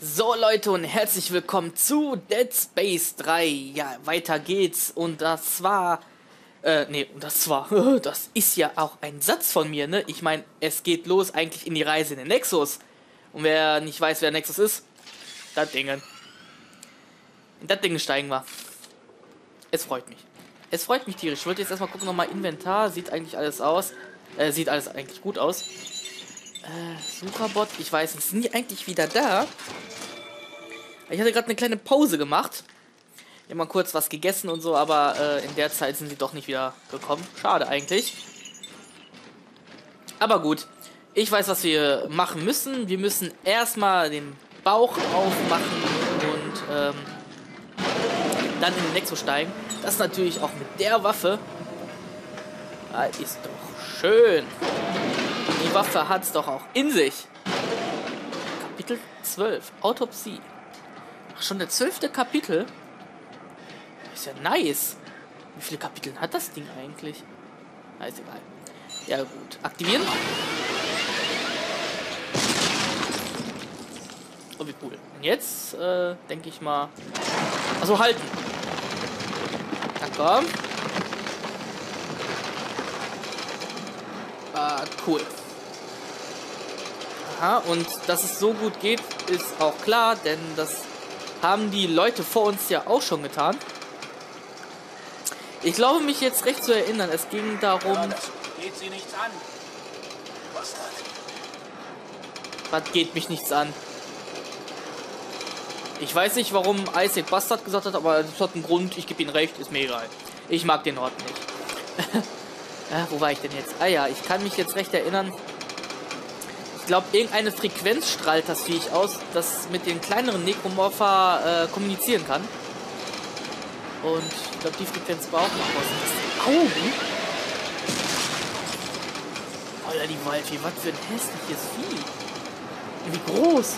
So Leute und herzlich willkommen zu Dead Space 3. Ja, weiter geht's und das war äh nee, das war das ist ja auch ein Satz von mir, ne? Ich meine, es geht los eigentlich in die Reise in den Nexus. Und wer nicht weiß, wer Nexus ist, das Ding. In das Ding steigen wir. Es freut mich. Es freut mich tierisch. Ich wollte jetzt erstmal gucken, nochmal Inventar. Sieht eigentlich alles aus. Äh, sieht alles eigentlich gut aus. Äh, Sucherbot, ich weiß nicht, sind die eigentlich wieder da? Ich hatte gerade eine kleine Pause gemacht. Immer kurz was gegessen und so, aber äh, in der Zeit sind sie doch nicht wieder gekommen. Schade eigentlich. Aber gut. Ich weiß, was wir machen müssen. Wir müssen erstmal den Bauch aufmachen und ähm, dann in den Nexus steigen. Das natürlich auch mit der Waffe. Das ist doch schön. Die Waffe hat es doch auch in sich. Kapitel 12. Autopsie. Ach, schon der zwölfte Kapitel? Ist ja nice. Wie viele Kapitel hat das Ding eigentlich? Na, ist egal. Ja, gut. Aktivieren. Oh, wie cool. Und jetzt, äh, denke ich mal... Also halten. Na komm. Ah, cool. Aha, und dass es so gut geht, ist auch klar, denn das haben die Leute vor uns ja auch schon getan. Ich glaube, mich jetzt recht zu erinnern, es ging darum... Ja, geht sie nichts an. Bastard. Was geht mich nichts an? Ich weiß nicht, warum Isaac Bastard gesagt hat, aber es hat einen Grund. Ich gebe ihm recht, ist mir egal. Ich mag den Ort nicht. ja, wo war ich denn jetzt? Ah ja, ich kann mich jetzt recht erinnern. Ich glaube, irgendeine Frequenz strahlt das Viech aus, das mit den kleineren Necromorpha äh, kommunizieren kann. Und ich glaube, die Frequenz war auch noch was. Augen? Alter, die Waldfee, was für ein hässliches Vieh. Wie groß.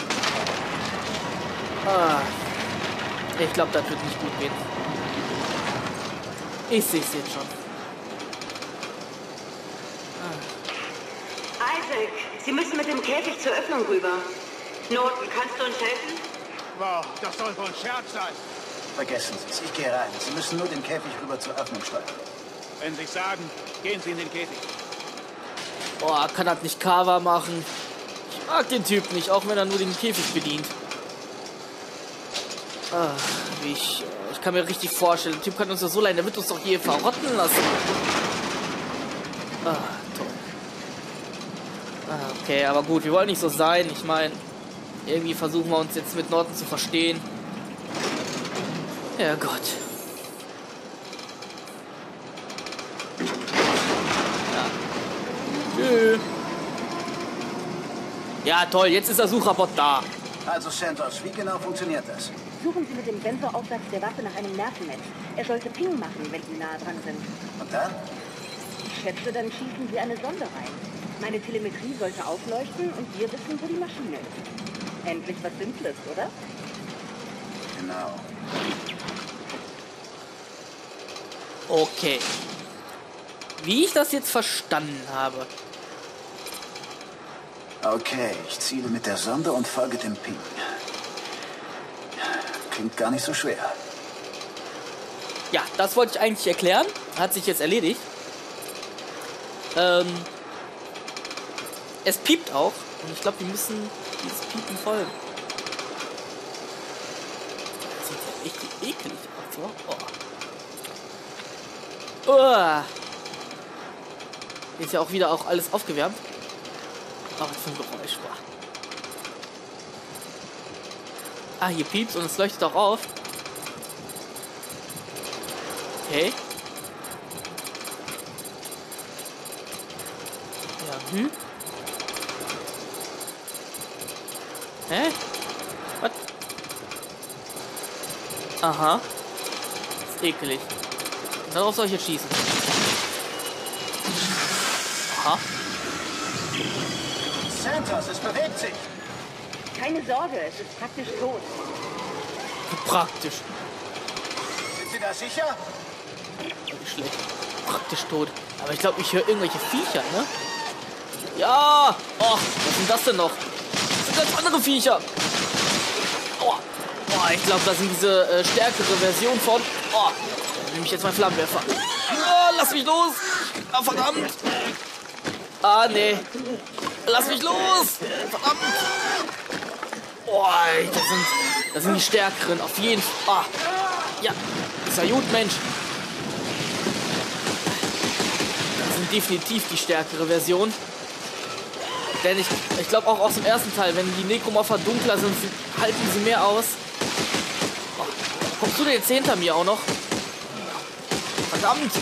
Ah. Ich glaube, das wird nicht gut gehen. Ich sehe es jetzt schon. Ah. Isaac, Sie müssen mit dem Käfig zur Öffnung rüber. Norton, kannst du uns helfen? Wow, das soll wohl ein Scherz sein. Vergessen Sie es, ich gehe rein. Sie müssen nur den Käfig rüber zur Öffnung steuern. Wenn Sie sagen, gehen Sie in den Käfig. Boah, kann das nicht Kava machen. Ich mag den Typ nicht, auch wenn er nur den Käfig bedient. Ah, ich, ich kann mir richtig vorstellen, der Typ kann uns ja so leiden, der wird uns doch hier verrotten lassen. Ah, okay, aber gut, wir wollen nicht so sein. Ich meine, irgendwie versuchen wir uns jetzt mit Norton zu verstehen. Ja Gott. Ja. Ja, toll, jetzt ist der Sucherbot da. Also Santos, wie genau funktioniert das? Suchen Sie mit dem Sensoraufsatz der Waffe nach einem Nervennetz. Er sollte Ping machen, wenn Sie nahe dran sind. Und dann? Ich schätze, dann schießen Sie eine Sonde rein. Meine Telemetrie sollte aufleuchten und wir wissen, wo die Maschine ist. Endlich was Simples, oder? Genau. Okay. Wie ich das jetzt verstanden habe. Okay, ich ziele mit der Sonde und folge dem Ping. Klingt gar nicht so schwer. Ja, das wollte ich eigentlich erklären. Hat sich jetzt erledigt. Ähm, es piept auch. Und ich glaube, wir müssen dieses Piepen folgen. Das sieht ja richtig eklig aus. So. Oh. Uah. Ist ja auch wieder auch alles aufgewärmt. Oh, was für ein Geräusch war. Ah, hier piepst und es leuchtet auch auf. Okay. Ja, hm? Hä? Was? Aha. Das ist ekelig. Darauf soll ich jetzt schießen. Aha. Santos, es bewegt sich. Keine Sorge, es ist praktisch tot. Praktisch. Sind Sie da sicher? Nicht schlecht. Praktisch tot. Aber ich glaube, ich höre irgendwelche Viecher, ne? Ja! Oh, was sind das denn noch? Sind ganz andere Viecher. Oh, ich glaube, das sind diese äh, stärkere Version von. Oh, nehme ich jetzt meinen Flammenwerfer. Oh, lass mich los! Ah, verdammt! Ah, nee. Lass mich los! Verdammt! Oh, das sind, das sind die stärkeren, auf jeden Fall. Ah, ja, ist ja gut, Mensch. Das sind definitiv die stärkere Version. Denn ich, ich glaube auch aus dem ersten Teil, wenn die Nekromorpher dunkler sind, halten sie mehr aus. Oh, kommst du denn jetzt hinter mir auch noch? Verdammt!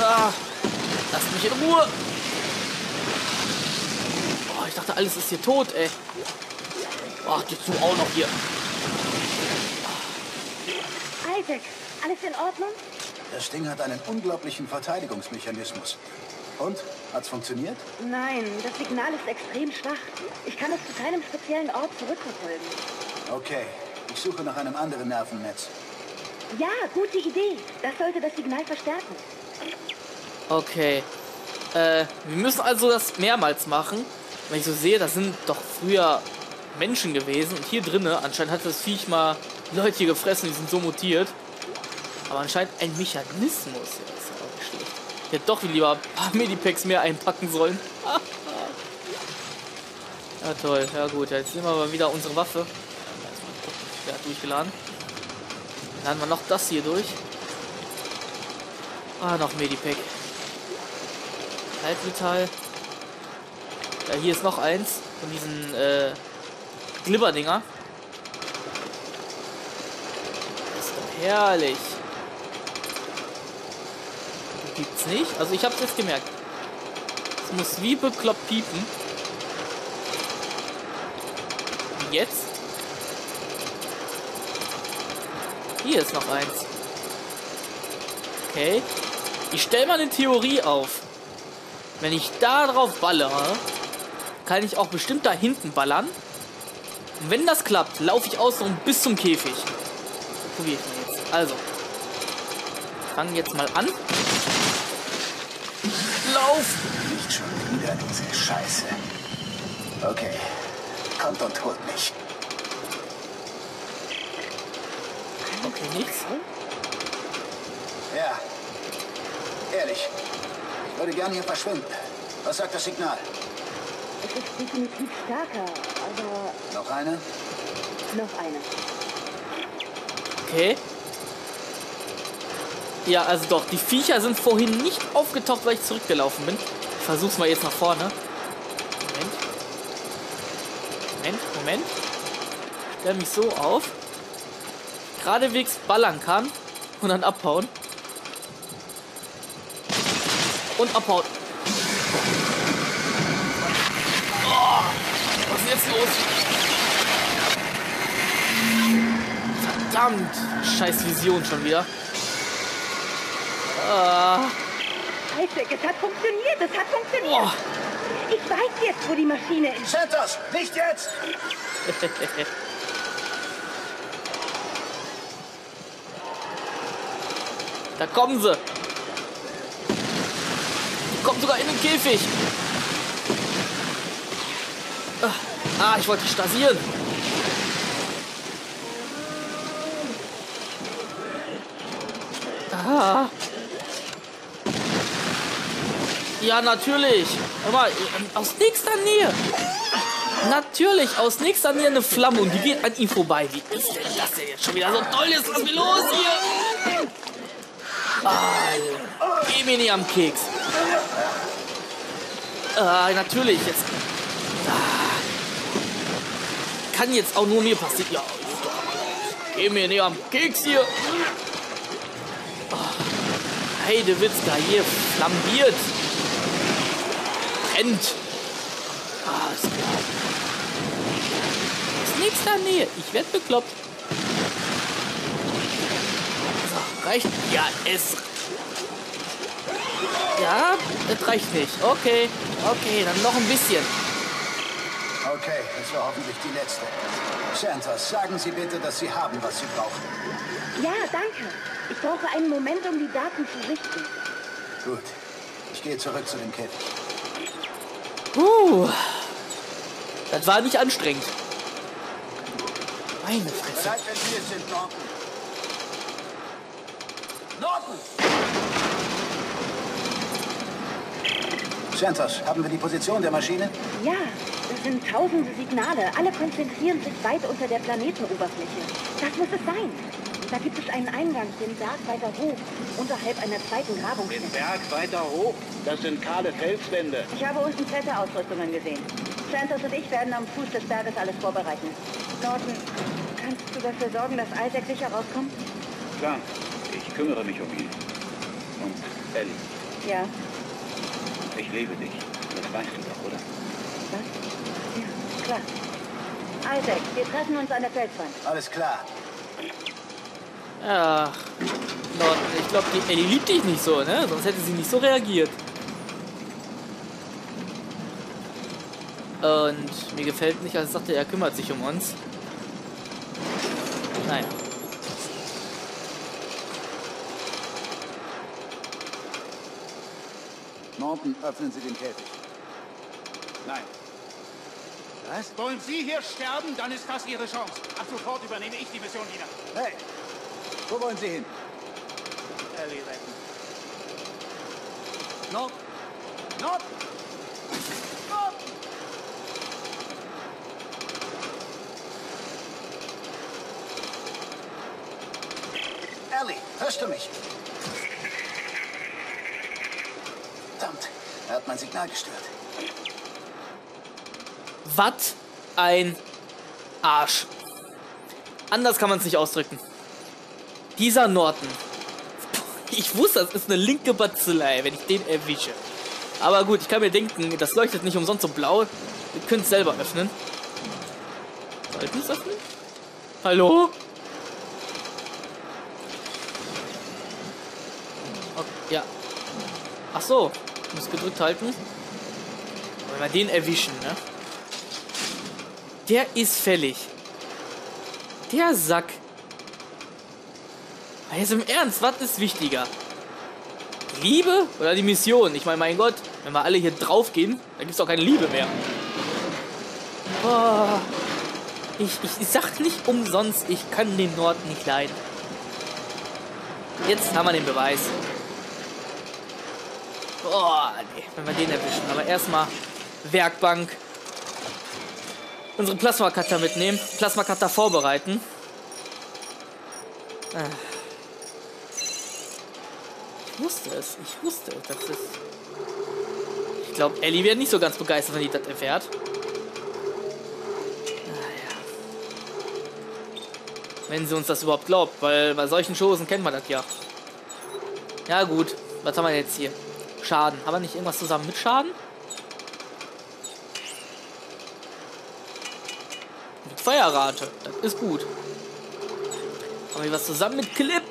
Ah, lass mich in Ruhe! Oh, ich dachte, alles ist hier tot, ey. Ach, du auch noch hier. Isaac, alles in Ordnung? Das Ding hat einen unglaublichen Verteidigungsmechanismus. Und? Hat's funktioniert? Nein, das Signal ist extrem schwach. Ich kann es zu keinem speziellen Ort zurückverfolgen. Okay. Ich suche nach einem anderen Nervennetz. Ja, gute Idee. Das sollte das Signal verstärken. Okay. Äh, wir müssen also das mehrmals machen. Wenn ich so sehe, das sind doch früher Menschen gewesen. Und hier drinnen, anscheinend hat das Viech mal Leute hier gefressen, die sind so mutiert. Aber anscheinend ein Mechanismus. Ja, ist ja auch nicht schlecht. Ich hätte doch lieber ein paar Medipacks mehr einpacken sollen. ja, toll. Ja, gut. Jetzt nehmen wir mal wieder unsere Waffe. Ja, durchgeladen. Laden wir noch das hier durch. Ah, noch Medipack. Halbvital. Ja, hier ist noch eins von diesen äh, Glibberdinger. Ist doch herrlich. Gibt's nicht? Also ich hab's jetzt gemerkt. Es muss wie bekloppt piepen. Und jetzt? Hier ist noch eins. Okay. Ich stelle mal eine Theorie auf. Wenn ich da drauf ballere, kann ich auch bestimmt da hinten ballern. Und wenn das klappt, laufe ich außen bis zum Käfig. Probiere ich mal jetzt. Also. Fangen jetzt mal an. Lauf! Nicht schon wieder diese Scheiße. Okay. Kommt und holt mich. Okay, nichts. Ja. Ehrlich. Ich würde gern hier verschwinden. Was sagt das Signal? Es ist definitiv stärker, aber Noch eine? noch eine. Okay. Ja, also doch, die Viecher sind vorhin nicht aufgetaucht, weil ich zurückgelaufen bin. Ich versuch's mal jetzt nach vorne. Moment. Moment, Moment. Stell mich so auf. Geradewegs ballern kann und dann abhauen. Und abhauen. Oh, was ist jetzt los? Verdammt! Scheiß Vision schon wieder. Ah, Isaac, es hat funktioniert, es hat funktioniert. boah. Ich weiß jetzt, wo die Maschine ist. Santos, nicht jetzt! Da kommen sie. Die kommen sogar in den Käfig. Ah, Ah, ich wollte stasieren. Ah. Ja, natürlich. Aber aus nächster Nähe. Natürlich, aus nächster Nähe eine Flamme und die geht an ihm vorbei. Wie ist denn das denn jetzt schon wieder so toll? Jetzt lass mich los hier. Ah, geh mir nicht am Keks. Ah, natürlich, jetzt. Ah, kann jetzt auch nur mir passieren. Ja, geh mir nicht am Keks hier. Ah, Heidewitzka, hier flambiert. Brennt. Ah, ist klar. Aus nächster Nähe. Ich werd bekloppt. So, reicht. Ja, es. Ja, das reicht nicht. Okay, okay, dann noch ein bisschen. Okay, das war hoffentlich die letzte. Santos, sagen Sie bitte, dass Sie haben, was Sie brauchen. Ja, danke. Ich brauche einen Moment, um die Daten zu sichten. Gut. Ich gehe zurück zu dem Käfig. Puh. Das war nicht anstrengend. Meine Fresse. Bereit, wenn Sie es sind, Norton. Norton! Santos, haben wir die Position der Maschine? Ja, das sind tausende Signale. Alle konzentrieren sich weit unter der Planetenoberfläche. Das muss es sein. Da gibt es einen Eingang den Berg weiter hoch, unterhalb einer zweiten Den Grabungsstätte. Berg weiter hoch. Das sind kahle Felswände. Ich habe unten Kletterausrüstungen gesehen. Santos und ich werden am Fuß des Berges alles vorbereiten. Norton, kannst du dafür sorgen, dass Isaac sicher rauskommt? Klar, ich kümmere mich um ihn. Und Ellie, Ja. ich liebe dich. Das weißt du doch, oder? Was? Ja, klar. Isaac, wir treffen uns an der Felswand. Alles klar. Ach, Norton, ich glaube, die Ellie liebt dich nicht so, ne? Sonst hätte sie nicht so reagiert. Und mir gefällt nicht, als er sagte, er kümmert sich um uns. Naja. Norton, öffnen Sie den Käfig. Nein. Was? Wollen Sie hier sterben, dann ist das Ihre Chance. Ab sofort übernehme ich die Mission wieder. Hey! Wo wollen Sie hin? Ellie retten. Norton! Norton! Norton! Ellie, hörst du mich? Verdammt, er hat mein Signal gestört. Was ein Arsch. Anders kann man es nicht ausdrücken. Dieser Norton. Ich wusste, das ist eine linke Batzelei, wenn ich den erwische. Aber gut, ich kann mir denken, das leuchtet nicht umsonst so blau. Wir können es selber öffnen. Sollten es öffnen? Hallo? Okay, ja. Ach so, ich muss gedrückt halten. Wollen wir den erwischen, ne? Der ist fällig. Der Sack. Jetzt im Ernst, was ist wichtiger? Liebe oder die Mission? Ich meine, mein Gott, wenn wir alle hier draufgehen, dann gibt es auch keine Liebe mehr. Boah. Ich, ich, ich sag nicht umsonst, ich kann den Norden nicht leiden. Jetzt haben wir den Beweis. Boah, nee, wenn wir den erwischen. Aber erstmal Werkbank. Unsere Plasma-Cutter mitnehmen. Plasma-Cutter vorbereiten. Ah. Ich wusste es. Ich wusste es. Das ist ich glaube, Ellie wäre nicht so ganz begeistert, wenn die das erfährt. Naja. Wenn sie uns das überhaupt glaubt, weil bei solchen Chosen kennt man das ja. Ja gut, was haben wir jetzt hier? Schaden. Haben wir nicht irgendwas zusammen mit Schaden? Mit Feuerrate. Das ist gut. Haben wir was zusammen mit Clip?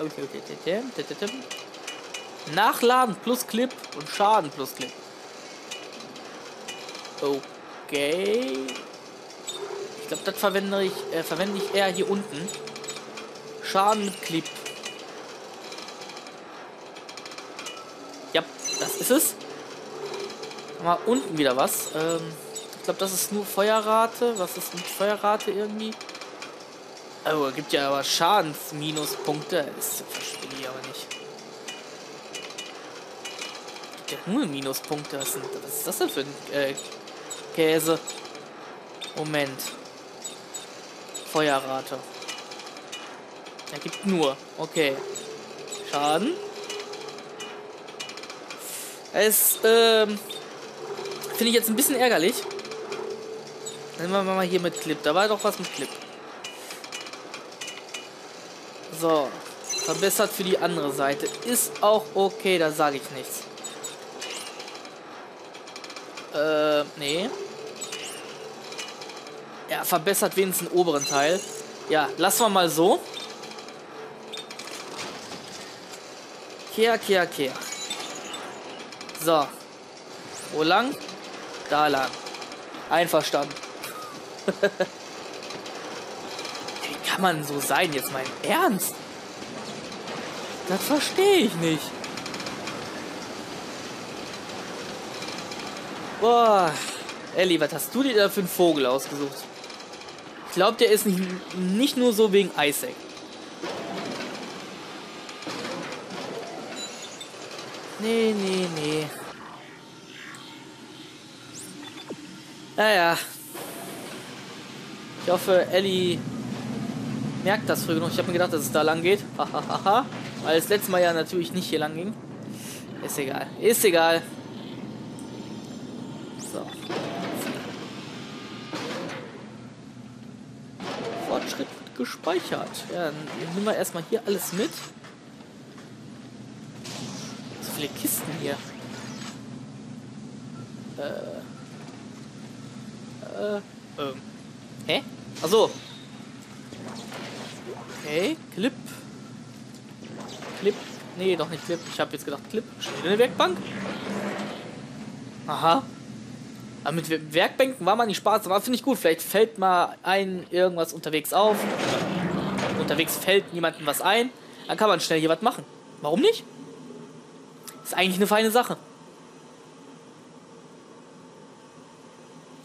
Okay, okay. Nachladen plus Clip und Schaden plus Clip. Okay. Ich glaube, das verwende ich, äh, verwende ich eher hier unten. Schaden mit Clip. Ja, das ist es. Wir unten wieder was. Ähm, ich glaube, das ist nur Feuerrate. Was ist mit Feuerrate irgendwie? Oh, gibt ja aber Schadensminuspunkte. Das verstehe ich aber nicht. Gibt ja nur Minuspunkte. Was ist das denn für ein äh, Käse? Moment. Feuerrate. Er gibt nur. Okay. Schaden. Es, ähm, finde ich jetzt ein bisschen ärgerlich. Nehmen wir mal hier mit Clip. Da war doch was mit Clip. So. Verbessert für die andere Seite. Ist auch okay, da sage ich nichts. Äh, nee. Ja, verbessert wenigstens den oberen Teil. Ja, lassen wir mal so. Kehr, kehr, kehr. So. Wo lang? Da lang. Einverstanden. Man so sein? Jetzt mein Ernst? Das verstehe ich nicht. Boah. Ellie, was hast du dir da für einen Vogel ausgesucht? Ich glaube, der ist nicht, nicht nur so wegen Isaac. Nee, nee, nee. Naja. Ich hoffe, Ellie merkt das früh genug. Ich habe mir gedacht, dass es da lang geht. Hahaha. Weil es letztes Mal ja natürlich nicht hier lang ging. Ist egal. Ist egal. So. Fortschritt wird gespeichert. Ja, dann nehmen wir erstmal hier alles mit. So viele Kisten hier. Äh. Äh. Ähm. Hä? Achso. Okay, Clip. Clip. Nee, doch nicht Clip. Ich habe jetzt gedacht Clip. Steht eine Werkbank? Aha. Aber mit Werkbänken war man nicht Spaß, aber finde ich gut. Vielleicht fällt mal ein irgendwas unterwegs auf. Unterwegs fällt niemandem was ein. Dann kann man schnell hier was machen. Warum nicht? Ist eigentlich eine feine Sache.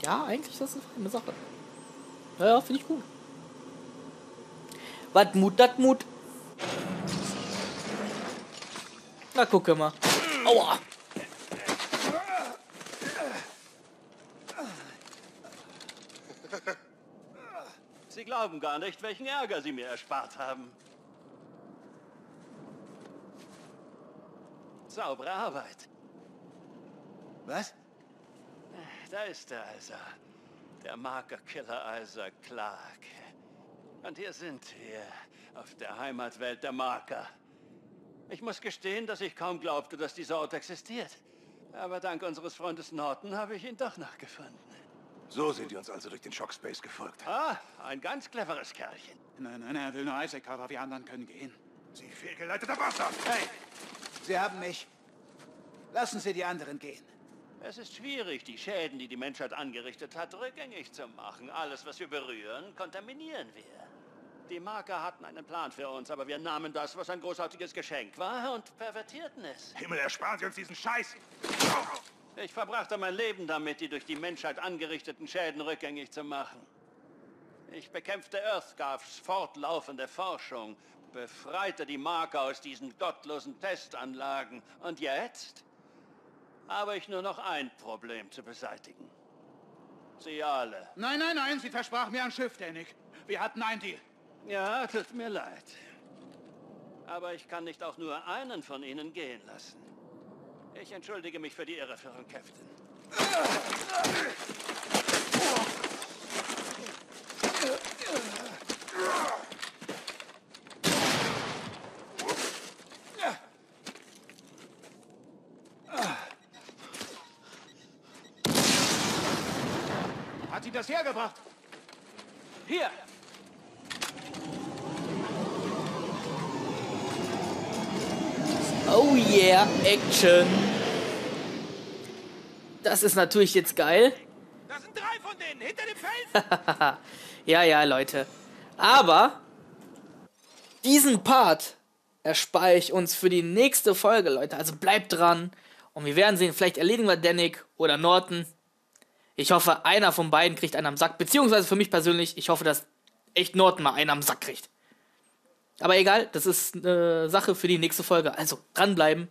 Ja, eigentlich das ist eine feine Sache. Ja, ja finde ich gut. Was Mut, das Mut. Na, gucke mal. Aua. Sie glauben gar nicht, welchen Ärger Sie mir erspart haben. Saubere Arbeit. Was? Da ist er also. Der Markerkiller Isaac Clark. Und hier sind wir, auf der Heimatwelt der Marker. Ich muss gestehen, dass ich kaum glaubte, dass dieser Ort existiert. Aber dank unseres Freundes Norton habe ich ihn doch noch gefunden. So sind die uns also durch den Shockspace gefolgt. Ah, ein ganz cleveres Kerlchen. Nein, nein, er will nur Isaac, aber wir anderen können gehen. Sie fehlgeleiteter Bastard! Hey, Sie haben mich. Lassen Sie die anderen gehen. Es ist schwierig, die Schäden, die die Menschheit angerichtet hat, rückgängig zu machen. Alles, was wir berühren, kontaminieren wir. Die Marker hatten einen Plan für uns, aber wir nahmen das, was ein großartiges Geschenk war, und pervertierten es. Himmel, ersparen Sie uns diesen Scheiß! Ich verbrachte mein Leben damit, die durch die Menschheit angerichteten Schäden rückgängig zu machen. Ich bekämpfte Earthgarfs fortlaufende Forschung, befreite die Marker aus diesen gottlosen Testanlagen. Und jetzt habe ich nur noch ein Problem zu beseitigen. Sie alle. Nein, nein, nein, Sie versprach mir ein Schiff, Danik. Wir hatten einen Deal. Ja, tut mir leid. Aber ich kann nicht auch nur einen von Ihnen gehen lassen. Ich entschuldige mich für die Irreführung, Captain. Hat sie das hergebracht? Hier! Oh yeah, Action. Das ist natürlich jetzt geil. Da sind drei von denen, hinter dem Felsen. ja, ja, Leute. Aber diesen Part erspare ich uns für die nächste Folge, Leute. Also bleibt dran. Und wir werden sehen, vielleicht erledigen wir Danik oder Norton. Ich hoffe, einer von beiden kriegt einen am Sack. Beziehungsweise für mich persönlich, ich hoffe, dass echt Norton mal einen am Sack kriegt. Aber egal, das ist eine Sache für die nächste Folge. Also dranbleiben.